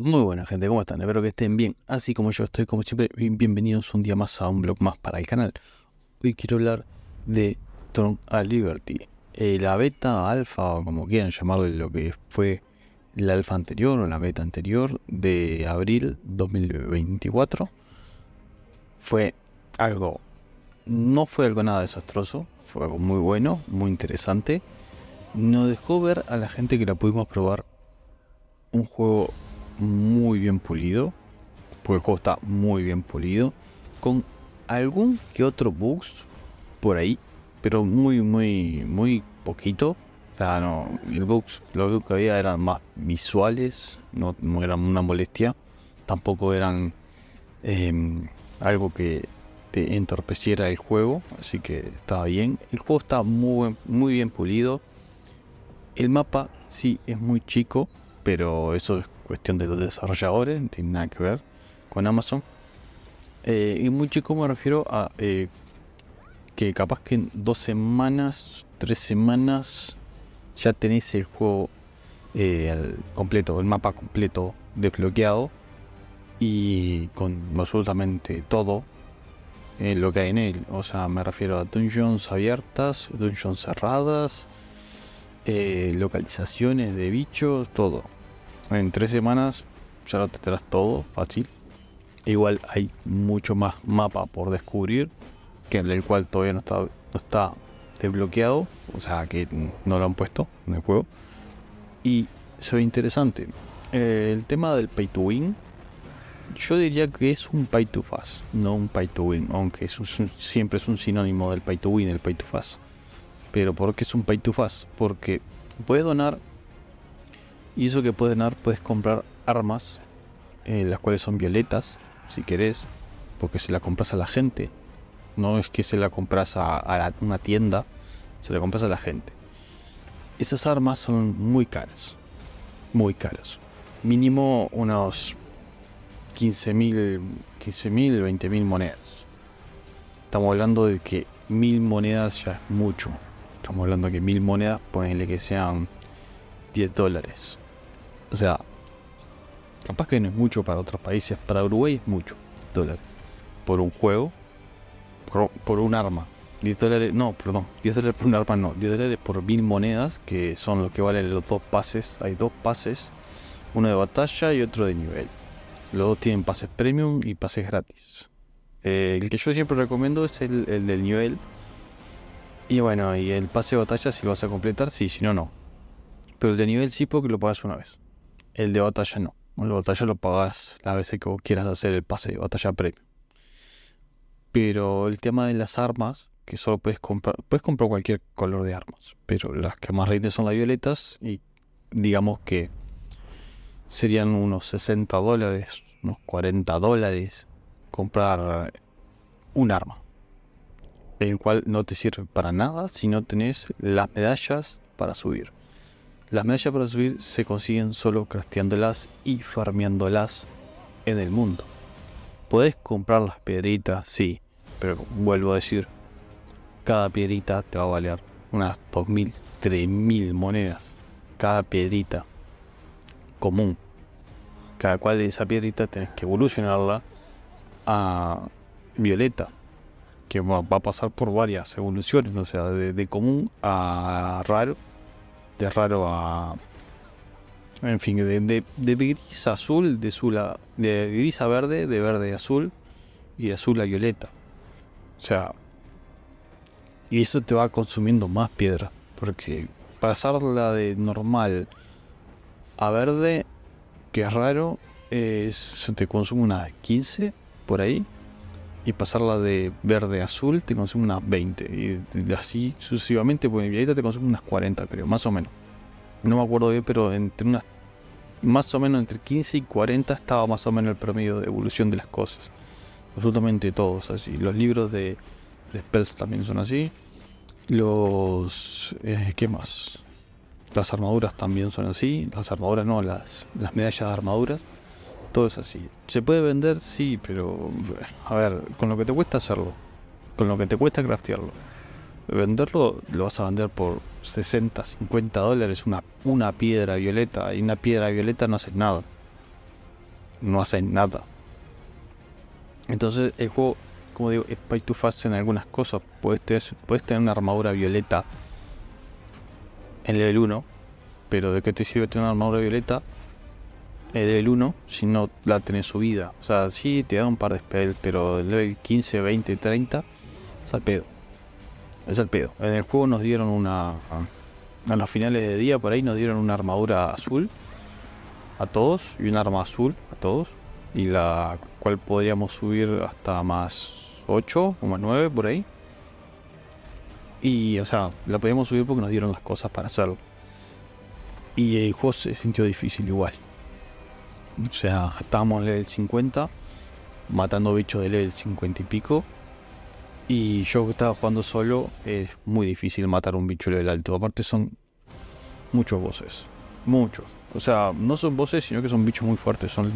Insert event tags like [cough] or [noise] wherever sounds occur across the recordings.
Muy buena gente, ¿cómo están? Espero que estén bien. Así como yo estoy, como siempre, bienvenidos un día más a un blog más para el canal. Hoy quiero hablar de Tron a Liberty. Eh, la beta, alfa o como quieran llamarlo, lo que fue la alfa anterior o la beta anterior de abril 2024. Fue algo, no fue algo nada desastroso, fue algo muy bueno, muy interesante. Nos dejó ver a la gente que la pudimos probar un juego muy bien pulido. Porque el juego está muy bien pulido. Con algún que otro bugs por ahí. Pero muy, muy, muy poquito. O sea, no, el bugs, lo que había eran más visuales. No, eran una molestia. Tampoco eran em, algo que te entorpeciera el juego. Así que estaba bien. El juego está muy, muy bien pulido. El mapa sí es muy chico. Pero eso es cuestión de los desarrolladores, no tiene nada que ver con Amazon. Eh, y muy chico me refiero a eh, que capaz que en dos semanas, tres semanas, ya tenéis el juego eh, completo, el mapa completo desbloqueado y con absolutamente todo lo que hay en él. O sea, me refiero a dungeons abiertas, dungeons cerradas, localizaciones de bichos, todo. En tres semanas ya lo tendrás todo fácil. Igual hay mucho más mapa por descubrir, que el cual todavía no está, no está desbloqueado, o sea que no lo han puesto en el juego. Y se ve interesante. Eh, el tema del pay to win, yo diría que es un pay to fast, no un pay to win, aunque siempre es un sinónimo del pay to win, el pay to fast. Pero ¿por qué es un pay to fast? Porque puedes donar y eso que puedes dar, puedes comprar armas, eh, las cuales son violetas, si querés, porque se la compras a la gente. No es que se la compras a, una tienda, se la compras a la gente. Esas armas son muy caras, muy caras. Mínimo unos 15.000, 15.000, 20.000 monedas. Estamos hablando de que mil monedas ya es mucho. Estamos hablando de que mil monedas, ponenle que sean 10 dólares. O sea, capaz que no es mucho para otros países, para Uruguay es mucho dólares. Por un juego, por, un arma. 10 dólares, no, perdón, 10 dólares por un arma no, 10 dólares por mil monedas, que son lo que valen los dos pases. Hay dos pases, uno de batalla y otro de nivel. Los dos tienen pases premium y pases gratis. Eh, el que yo siempre recomiendo es el, el, del nivel. Y bueno, y el pase de batalla si lo vas a completar, sí, si no, no. Pero el de nivel sí porque lo pagas una vez. El de batalla no. El de batalla lo pagas la vez que quieras hacer el pase de batalla premium. Pero el tema de las armas, que solo puedes comprar, puedes comprar cualquier color de armas, pero las que más rinden son las violetas y digamos que serían unos 60 dólares, unos 40 dólares comprar un arma, el cual no te sirve para nada si no tenés las medallas para subir. Las medallas para subir se consiguen solo crafteándolas y farmeándolas en el mundo. Podés comprar las piedritas, sí, pero vuelvo a decir, cada piedrita te va a valer unas 2.000, 3.000 monedas. Cada piedrita común. Cada cual de esa piedrita tenés que evolucionarla a violeta, que va a pasar por varias evoluciones, o sea, de común a raro de raro a. En fin, de, de, gris a azul, de, azul a, de gris a verde, de verde a azul y de azul a violeta. O sea. Y eso te va consumiendo más piedra. Porque pasarla de normal a verde, que es raro, es, te consume unas 15 por ahí y pasarla de verde a azul te consume unas 20. Y así sucesivamente, pues violeta te consume unas 40, creo, más o menos. No me acuerdo bien, pero entre unas. Más o menos entre 15 y 40 estaba más o menos el promedio de evolución de las cosas. Absolutamente todos así. Los libros de, de spells también son así. Los. Eh, ¿Qué más? Las armaduras también son así. Las armaduras no, las, las medallas de armaduras todo es así. ¿Se puede vender? Sí, pero a ver, con lo que te cuesta hacerlo, con lo que te cuesta craftearlo, venderlo lo vas a vender por 60, 50 dólares una, una piedra violeta y una piedra violeta no hace nada. no hacen nada. Entonces el juego, como digo, es pay to fast en algunas cosas. Puedes tener, puedes tener una armadura violeta en level 1, pero ¿de qué te sirve tener una armadura violeta en level 1 si no la tenés subida? O sea, sí te da un par de spells, pero el level 15, 20, 30 es al pedo. Es al pedo. En el juego nos dieron una. A los finales de día por ahí nos dieron una armadura azul a todos y un arma azul a todos y la cual podríamos subir hasta más 8 o más 9 por ahí. Y, o sea, la podíamos subir porque nos dieron las cosas para hacerlo. Y el juego se sintió difícil igual. O sea, estábamos en level 50, matando bichos de level 50 y pico. Y yo que estaba jugando solo, es muy difícil matar un bicho level alto. Aparte son muchos bosses. Muchos. O sea, no son bosses, sino que son bichos muy fuertes. Son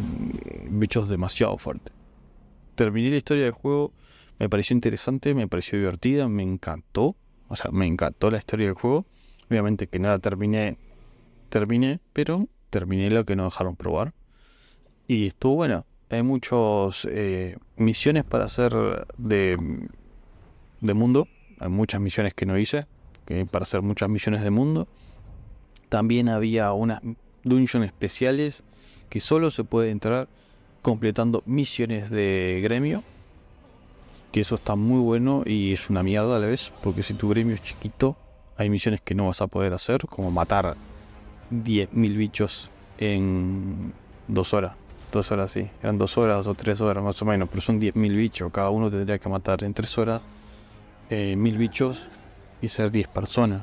bichos demasiado fuertes. Terminé la historia del juego. Me pareció interesante, me pareció divertida, me encantó. O sea, me encantó la historia del juego. Obviamente que no la terminé, terminé, pero terminé lo que no dejaron probar. Y estuvo buena. Hay muchas eh, misiones para hacer de, de mundo. Hay muchas misiones que no hice. Que para hacer muchas misiones de mundo. También había unas dungeons especiales que solo se puede entrar completando misiones de gremio. Que eso está muy bueno y es una mierda a la vez. Porque si tu gremio es chiquito, hay misiones que no vas a poder hacer. Como matar 10.000 bichos en dos horas. Dos horas, sí. Eran dos horas o tres horas más o menos. Pero son 10.000 bichos. Cada uno tendría que matar en tres horas eh, mil bichos y ser 10 personas.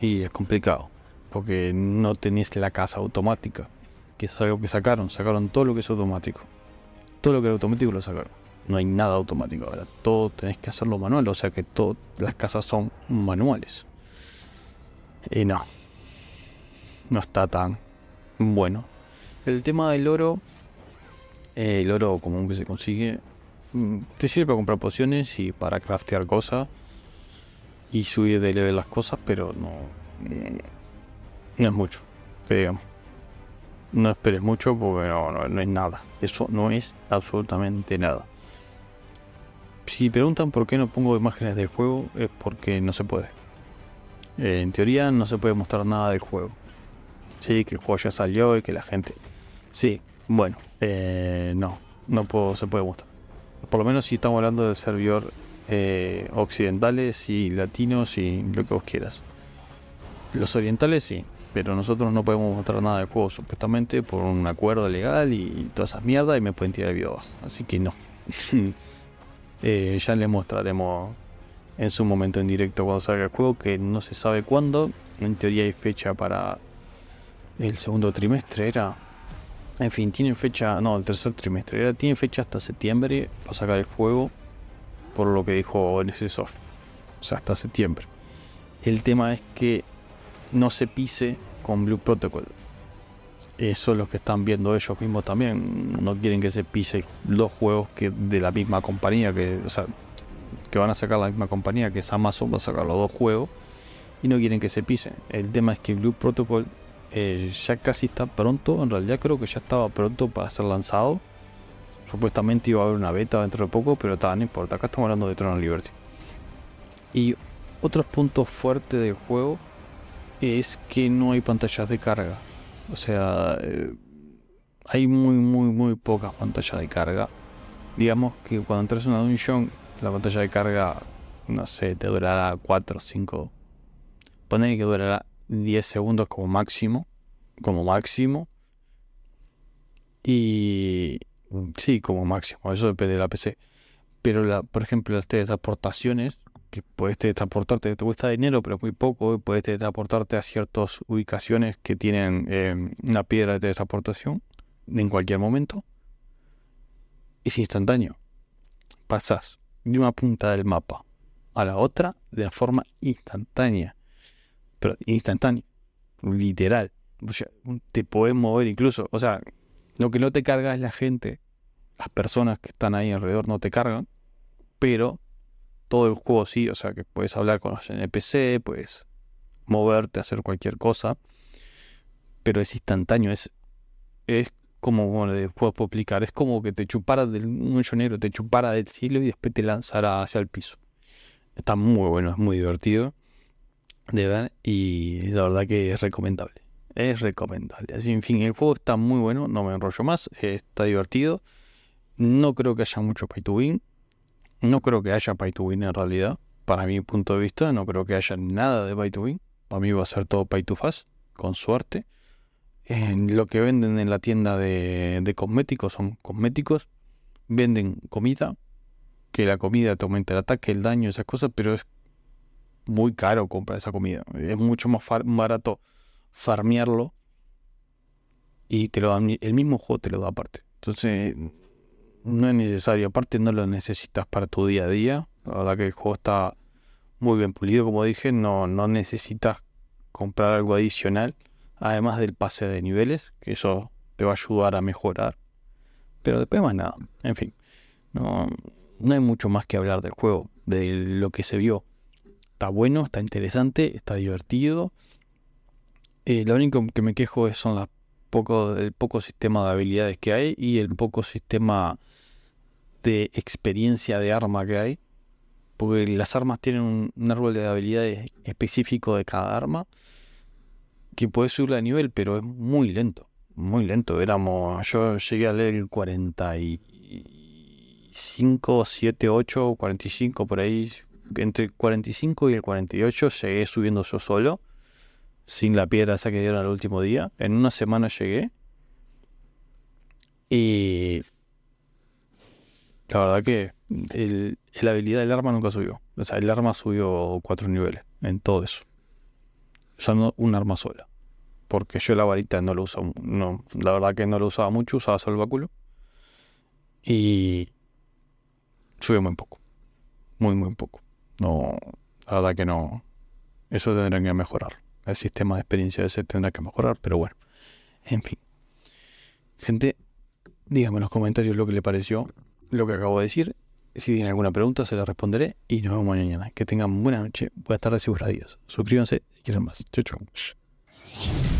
Y es complicado. Porque no tenés la casa automática. Que es algo que sacaron. Sacaron todo lo que es automático. Todo lo que era automático lo sacaron. No hay nada automático ahora. Todo tenés que hacerlo manual. O sea que todas las casas son manuales. Y no. No está tan bueno. El tema del oro. Eh, el oro común que se consigue. mm, Te sirve para comprar pociones y para craftear cosas. Y subir de level las cosas. Pero no. No es mucho. Digamos. No esperes mucho porque no, no, no es nada. Eso no es absolutamente nada. Si preguntan por qué no pongo imágenes del juego, es porque no se puede. Eh, en teoría no se puede mostrar nada del juego. Sí, que el juego ya salió y que la gente... Sí, bueno, eh, no, no puedo, se puede mostrar. Por lo menos si estamos hablando del servidor eh, occidentales y latinos y lo que vos quieras. Los orientales sí, pero nosotros no podemos mostrar nada del juego supuestamente por un acuerdo legal y todas esas mierdas y me pueden tirar videos. Así que no. [laughs] Eh, ya les mostraremos en su momento en directo cuando salga el juego, que no se sabe cuándo. En teoría hay fecha para el segundo trimestre, era. En fin, tienen fecha, no, el tercer trimestre, tienen fecha hasta septiembre para sacar el juego, por lo que dijo NCSoft. O sea, hasta septiembre. El tema es que no se pise con Blue Protocol. Eso es lo que están viendo ellos mismos también. No quieren que se pise dos juegos que de la misma compañía, que, o sea, que van a sacar la misma compañía, que es Amazon, va a sacar los dos juegos. Y no quieren que se pise. El tema es que Blue Protocol eh, ya casi está pronto. En realidad creo que ya estaba pronto para ser lanzado. Supuestamente iba a haber una beta dentro de poco, pero tal, no importa. Acá estamos hablando de Tron Liberty. Y otros puntos fuertes del juego es que no hay pantallas de carga. O sea, eh, hay muy, muy, muy pocas pantallas de carga. Digamos que cuando entras en una dungeon, la pantalla de carga, no sé, te durará 4 o 5. Poner que durará 10 segundos como máximo. Como máximo. Y. Sí, como máximo. Eso depende de la PC. Pero, la, por ejemplo, las teletransportaciones, que puedes teletransportarte, te cuesta dinero, pero muy poco. Puedes teletransportarte a ciertas ubicaciones que tienen eh, una piedra de teletransportación en cualquier momento. Es instantáneo. Pasas de una punta del mapa a la otra de forma instantánea. Pero instantánea. Literal. O sea, te puedes mover incluso. O sea, lo que no te carga es la gente. Las personas que están ahí alrededor no te cargan. Pero todo el juego sí. O sea, que puedes hablar con los NPC, puedes moverte, hacer cualquier cosa. Pero es instantáneo. Es, es como, como les puedo explicar, es como que te chupara del hoyo negro, te chupara del cielo y después te lanzara hacia el piso. Está muy bueno, es muy divertido de ver y la verdad que es recomendable. Es recomendable. Así, en fin, el juego está muy bueno, no me enrollo más, está divertido. No creo que haya mucho pay to win. No creo que haya pay to win en realidad. Para mi punto de vista, no creo que haya nada de pay to win. Para mí va a ser todo pay to fast, con suerte. En lo que venden en la tienda de, de cosméticos son cosméticos. Venden comida, que la comida te aumenta el ataque, el daño, esas cosas, pero es muy caro comprar esa comida. Es mucho más barato farmearlo y te lo el mismo juego te lo da aparte. Entonces, no es necesario. Aparte, no lo necesitas para tu día a día. La verdad que el juego está muy bien pulido, como dije. No, no necesitas comprar algo adicional, además del pase de niveles, que eso te va a ayudar a mejorar. Pero después más nada. En fin, no, no hay mucho más que hablar del juego, de lo que se vio. Está bueno, está interesante, está divertido. Eh, lo único que me quejo es son las poco, el poco sistema de habilidades que hay y el poco sistema de experiencia de arma que hay. Porque las armas tienen un, árbol de habilidades específico de cada arma que puede subir de nivel, pero es muy lento. Muy lento. Éramos, yo llegué a leer el 45, 7, 8, 45 por ahí. Entre el 45 y el 48 llegué subiendo yo solo sin la piedra esa que dieron el último día. En una semana llegué. Y la verdad que la habilidad del arma nunca subió. O sea, el arma subió cuatro niveles en todo eso. Usando un arma sola. Porque yo la varita no lo uso. No, la verdad que no lo usaba mucho, usaba solo el báculo. Y subió muy poco. Muy, muy poco. No, la verdad que no. Eso tendrían que mejorar el sistema de experiencia ese tendrá que mejorar, pero bueno, en fin. Gente, díganme en los comentarios lo que le pareció, lo que acabo de decir. Si tienen alguna pregunta, se la responderé y nos vemos mañana. Que tengan buena noche, buenas tardes y buenos días. Suscríbanse si quieren más. Chau, chau.